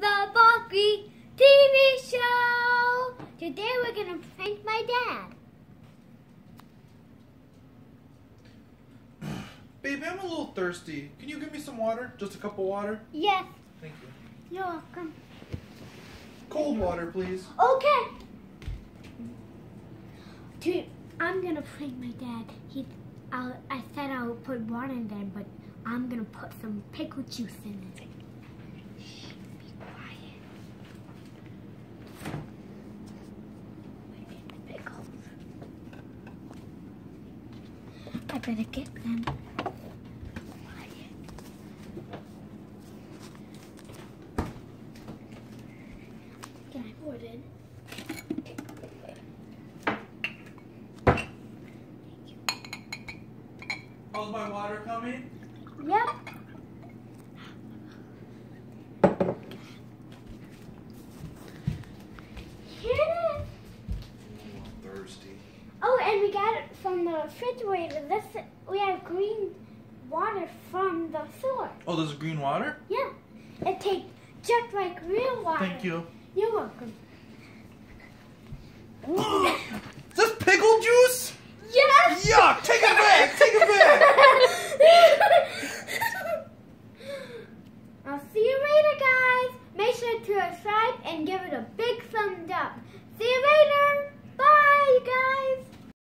the Barkley TV show. Today we're gonna prank my dad. Baby, I'm a little thirsty. Can you give me some water? Just a cup of water? Yes, Thank you. you're welcome. Cold water, please. Okay. Dude, I'm gonna prank my dad. He, I'll, I said I would put water in there, but I'm gonna put some pickle juice in it. I better get them. Quiet. Can I pour it in? How's my water coming? Yep. Here it is. Ooh, I'm thirsty. Oh, and we got it from the refrigerator. This we have green water from the source. Oh, there's green water? Yeah, it tastes just like real water. Thank you. You're welcome. Is this pickle juice? Yes. Yuck! Take it back! Take it back! I'll see you later, guys. Make sure to subscribe and give it a big